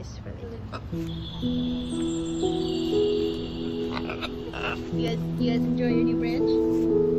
this for later. Uh. You guys, you guys enjoy your new branch?